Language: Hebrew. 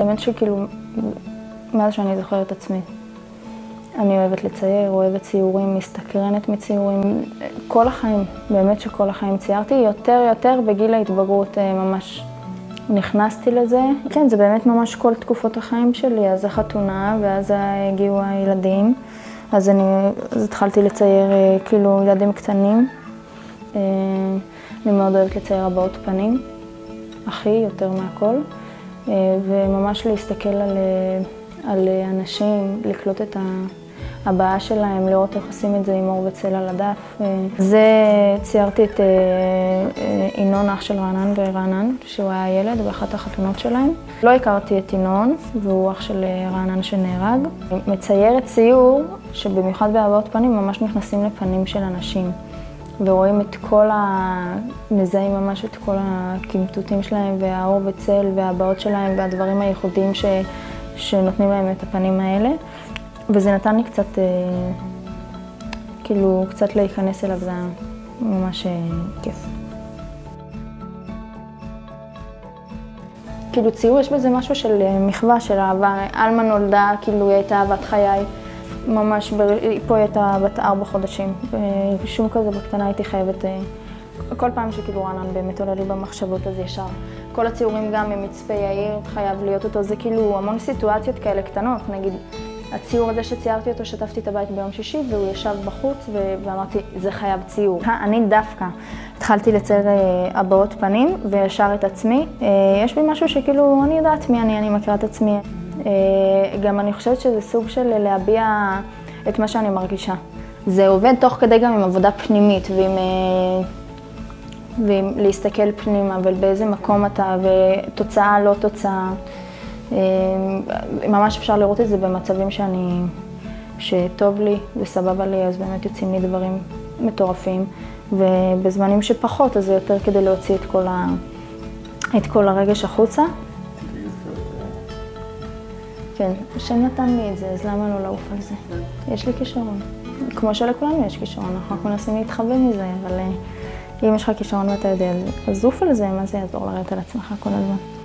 האמת שכאילו, מאז שאני זוכרת עצמי. אני אוהבת לצייר, אוהבת ציורים, מסתקרנת מציורים. כל החיים, באמת שכל החיים ציירתי. יותר יותר בגיל ההתבגרות אה, ממש נכנסתי לזה. כן, זה באמת ממש כל תקופות החיים שלי. אז החתונה, ואז הגיעו הילדים. אז אני אז התחלתי לצייר אה, כאילו ילדים קטנים. אה, אני מאוד אוהבת לצייר הבעות פנים, הכי, יותר מהכל. וממש להסתכל על, על אנשים, לקלוט את. הבעיה שלהם, לראות איך עושים את זה עם אור וצל על הדף. זה ציירתי את אה, אה, ינון, אח של רענן ורענן, שהוא היה ילד באחת החתונות שלהם. לא הכרתי את ינון, והוא אח של אה, רענן שנהרג. מציירת ציור שבמיוחד בהבעות פנים ממש נכנסים לפנים של אנשים. ורואים את כל ה... מזהים ממש את כל הקמטוטים שלהם, והאור וצל, והבעות שלהם, והדברים הייחודיים ש... שנותנים להם את הפנים האלה. וזה נתן לי קצת, אה, כאילו, קצת להיכנס אליו, זה היה ממש אה, כיף. כאילו ציור יש בזה משהו של אה, מחווה, של אהבה. עלמה נולדה, כאילו היא הייתה אהבת חיי. ממש, פה היא הייתה בת ארבע חודשים. שום כזה בקטנה הייתי חייבת... כל פעם שכאילו רענן באמת עולה לי במחשבות, אז ישר. כל הציורים גם ממצפה יאיר חייב להיות אותו, זה כאילו המון סיטואציות כאלה קטנות, נגיד הציור הזה שציירתי אותו, שטפתי את הבית ביום שישי, והוא ישב בחוץ, ואמרתי, זה חייב ציור. אני דווקא התחלתי לצייר אה, הבעות פנים, וישר את עצמי. אה, יש בי משהו שכאילו, אני יודעת מי אני, אני מכירה את עצמי. אה, גם אני חושבת שזה סוג של להביע את מה שאני מרגישה. זה עובד תוך כדי גם עם עבודה פנימית, ועם... ועם להסתכל פנימה, ובאיזה מקום אתה, ותוצאה, לא תוצאה. אמ, ממש אפשר לראות את זה במצבים שאני, שטוב לי וסבבה לי, אז באמת יוצאים לי דברים מטורפים, ובזמנים שפחות, אז זה יותר כדי להוציא את כל, ה, את כל הרגש החוצה. כן, השם נתן לי את זה, אז למה לא לעוף על זה? יש לי כישרון. כמו שלכולנו יש כישרון, אנחנו רק מנסים להתחבא מזה, אבל אה, אם יש לך כישרון ואתה יודע, אז עוף על זה, מה זה יעזור לרדת על עצמך כל הזמן?